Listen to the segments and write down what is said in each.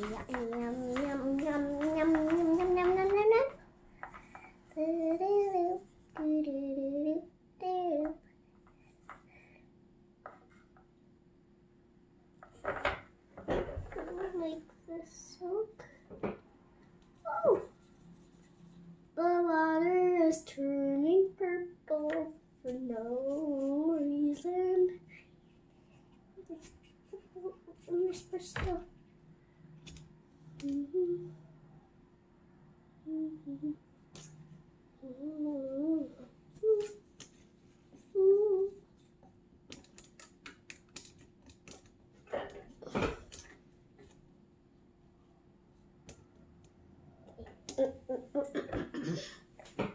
哎呀 trị. As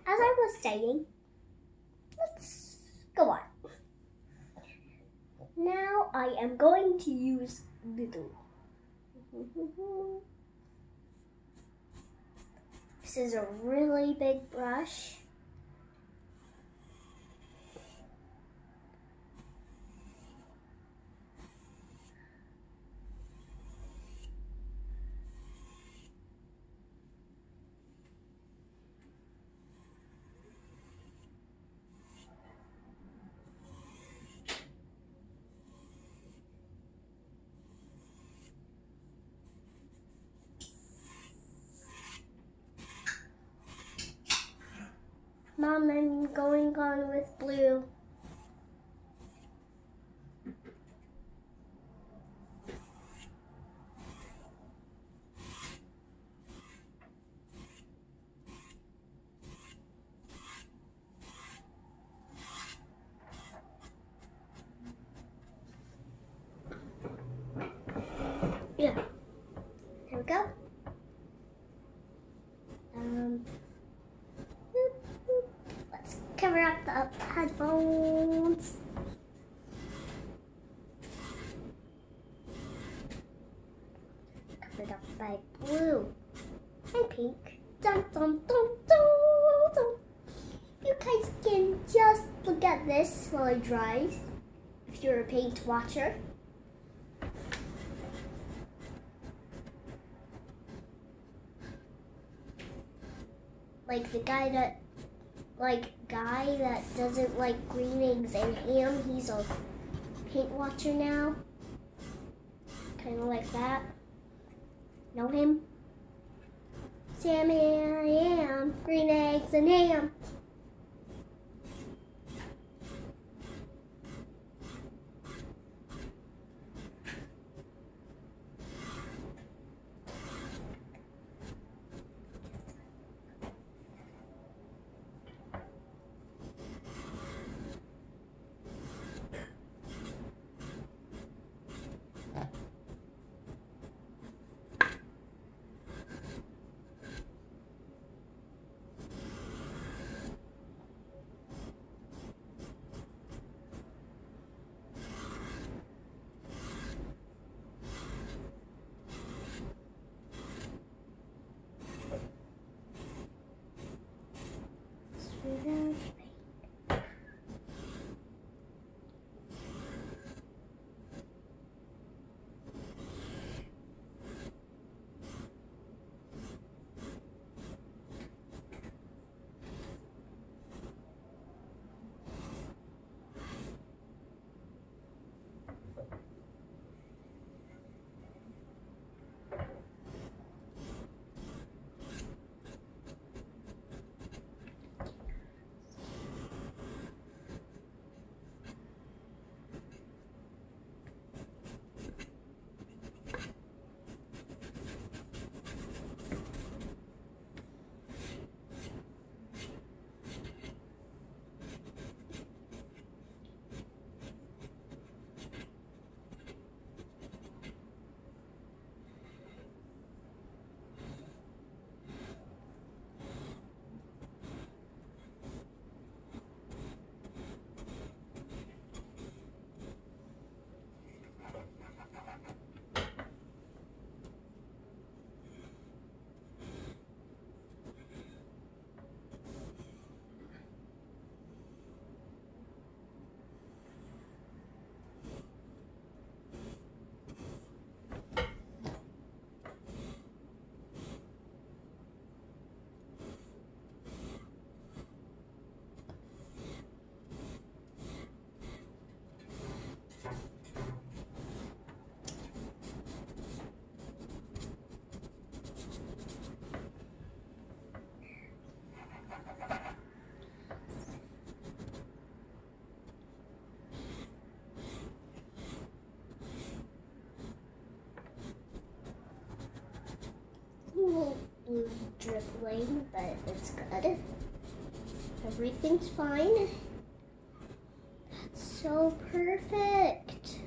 I was saying, let's go on. Now I am going to use glue. This is a really big brush. Mom, I'm going on with blue. Headphones. Covered up by blue and pink. Dun dun dun dun dun. You guys can just look at this while it dries. If you're a paint watcher. like the guy that like guy that doesn't like green eggs and ham he's a paint watcher now. Kind of like that. Know him? Sam and ham green eggs and ham Hello. Wobbling, but it's good. Everything's fine. That's so perfect.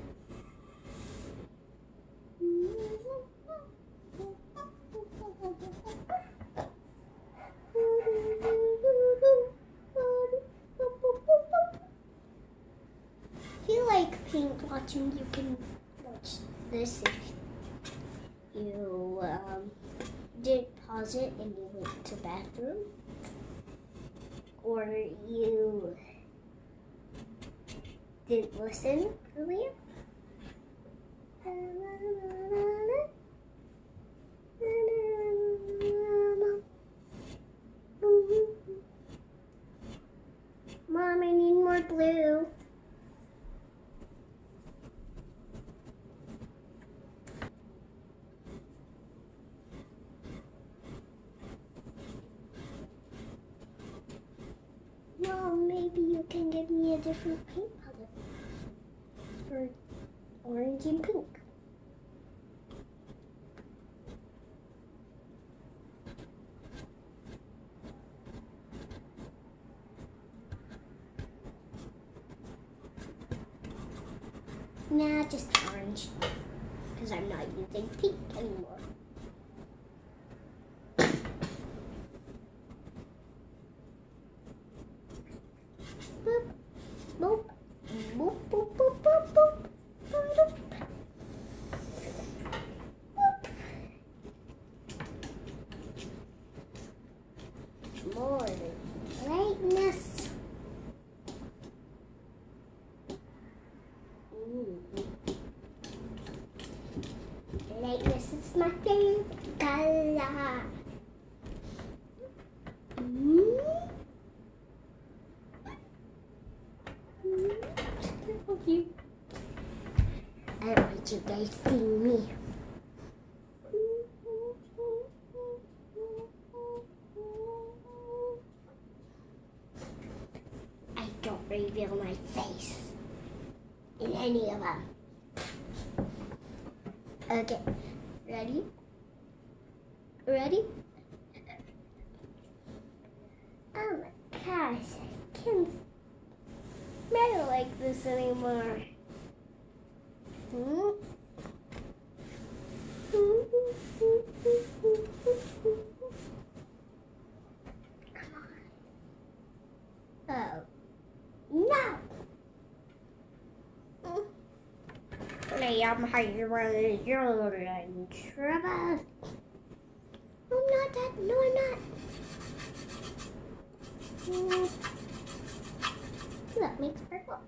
If you like paint watching, you can watch this if you pause and you went to bathroom or you didn't listen earlier. Mom, I need more blue. Mom, maybe you can give me a different paint color for orange and pink. Nah, just orange. Because I'm not using pink guys seeing me. I don't reveal my face in any of them. Okay, ready? Ready? Oh my gosh, I can't smell like this anymore. Hmm? Come on. Oh, no! Liam, you're, you're in trouble. No, I'm not that. No, I'm not. Mm. That makes purple.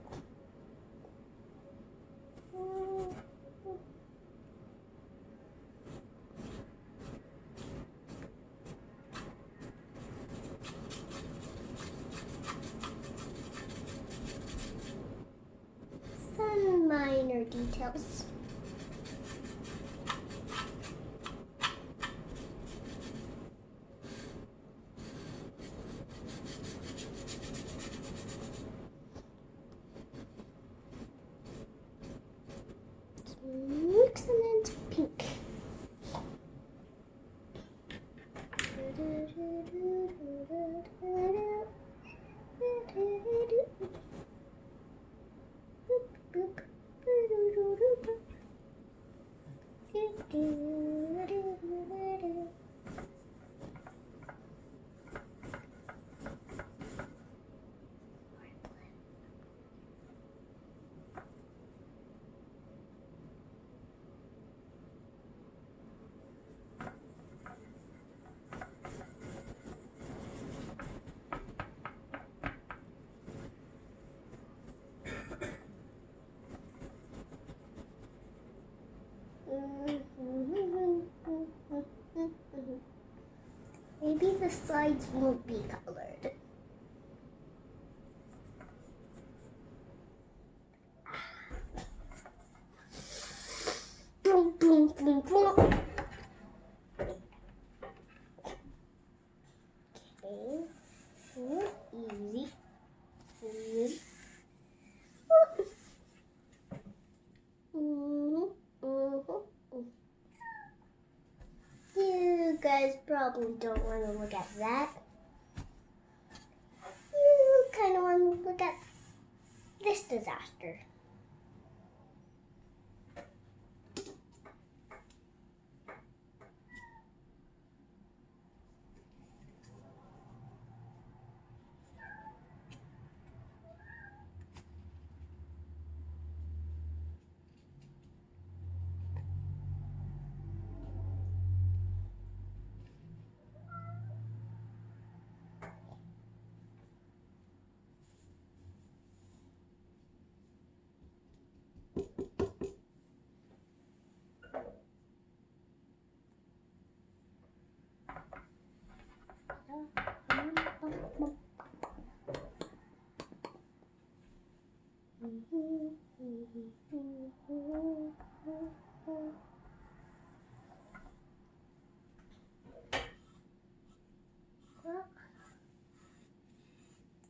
Mm. Some minor details. Maybe the sides won't be colored. Guys probably probably don't want to look at that. You kind of want to look at this disaster.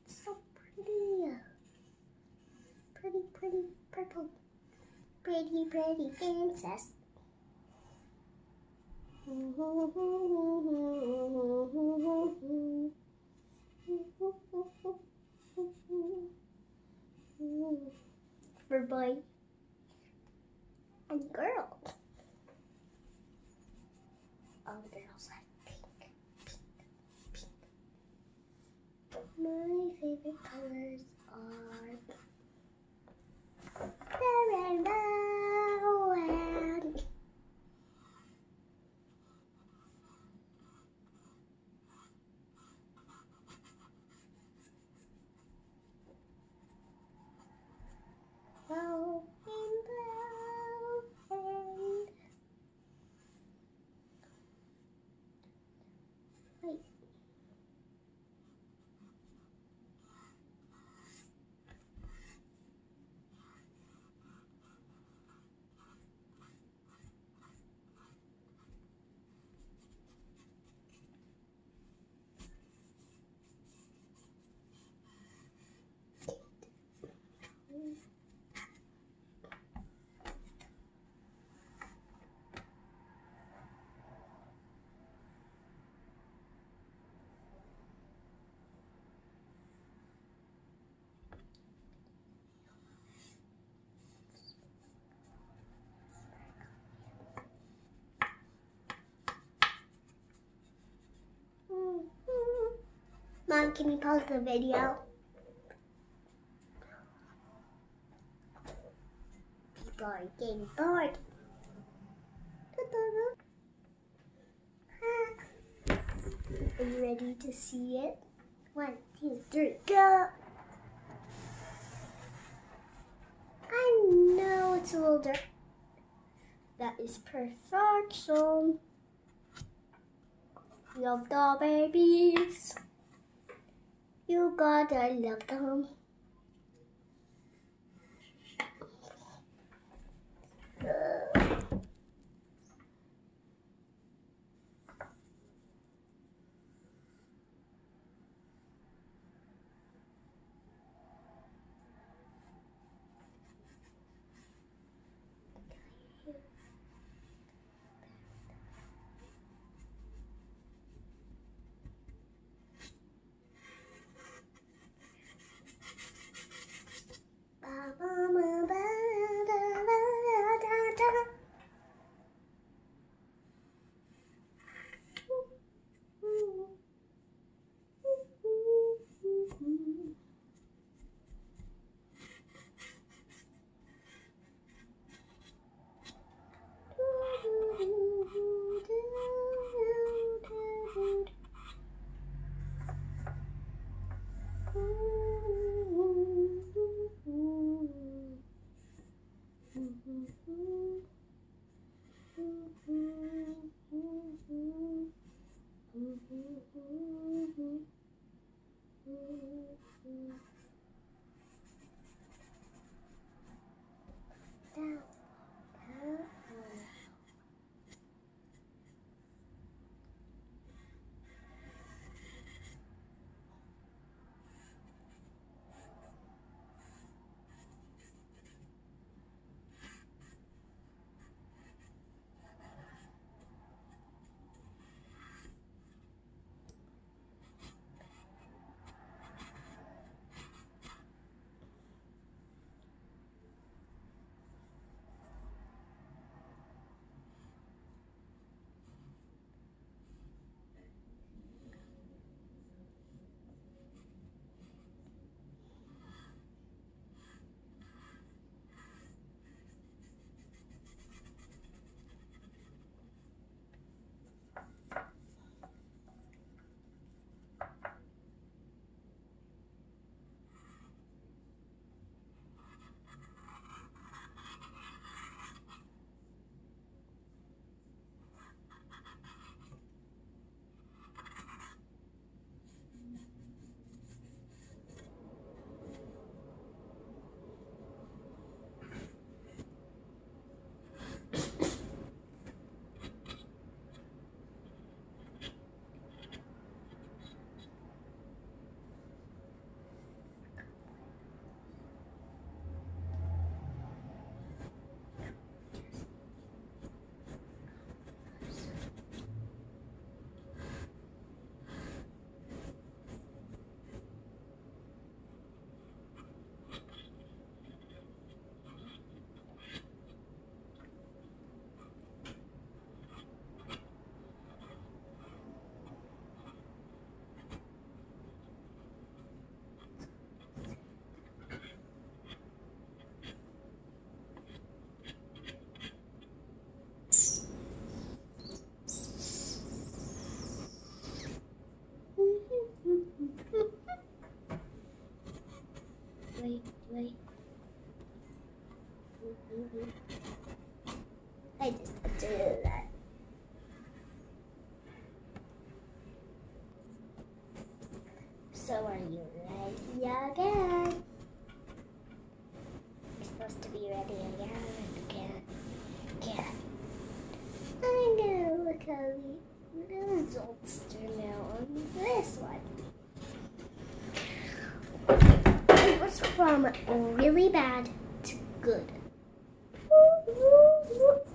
So pretty. Uh, pretty, pretty, purple. Pretty, pretty princess. For boy and girl. All the girls like pink, pink, pink. My favorite colors are red and blue and blue and blue and wait. Mom, can you pause the video? People are getting bored. Are you ready to see it? One, two, three, go! I know it's a little dark. That is perfection. Love the babies. You got. I love them. Uh. I just do that. So are you ready again? You're supposed to be ready again. Again. Again. I'm gonna look at the results out on this one. From really bad to good.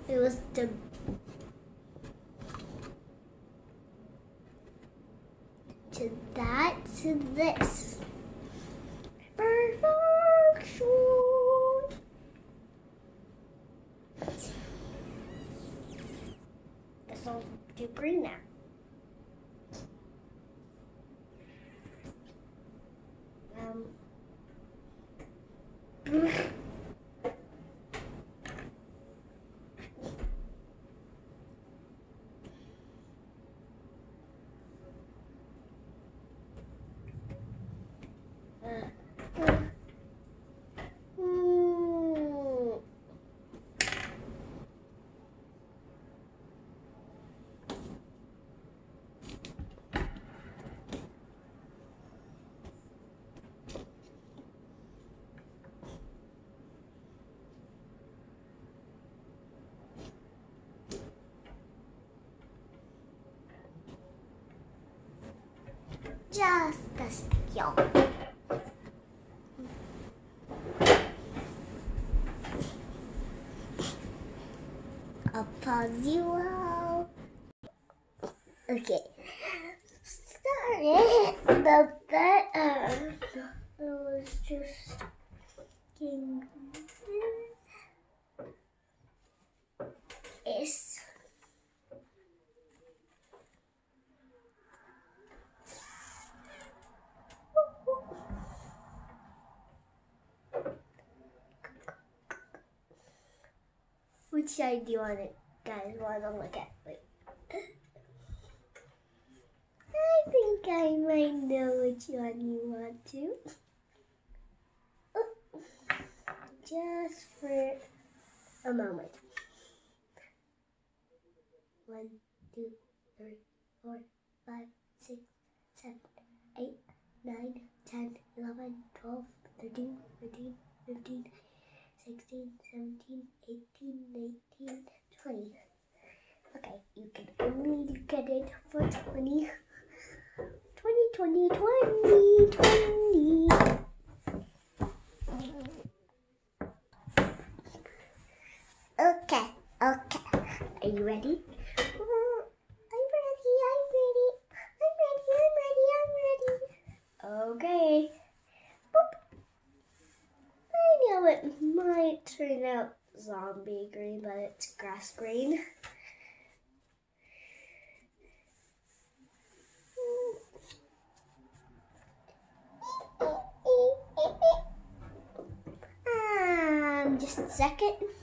It was the to that to this. Perfection. This will do green now. Um. Mm. Just a skill. You all. Okay. Sorry about that. Um, I was just getting this. Which side do you want it, guys want to look at? Wait. I think I might know which one you want to. Just for a moment. One, two, three, four, five, six, seven, eight, nine, ten, eleven, twelve, thirteen, fourteen, fifteen. 16, 17, 18, 19, 20. Okay, you can only get it for 20. 20, 20, 20, 20. Okay, okay. Are you ready? Mm, I'm ready, I'm ready. I'm ready, I'm ready, I'm ready. Okay. Boop. I know it might turn out zombie green, but it's grass green. Um, just a second.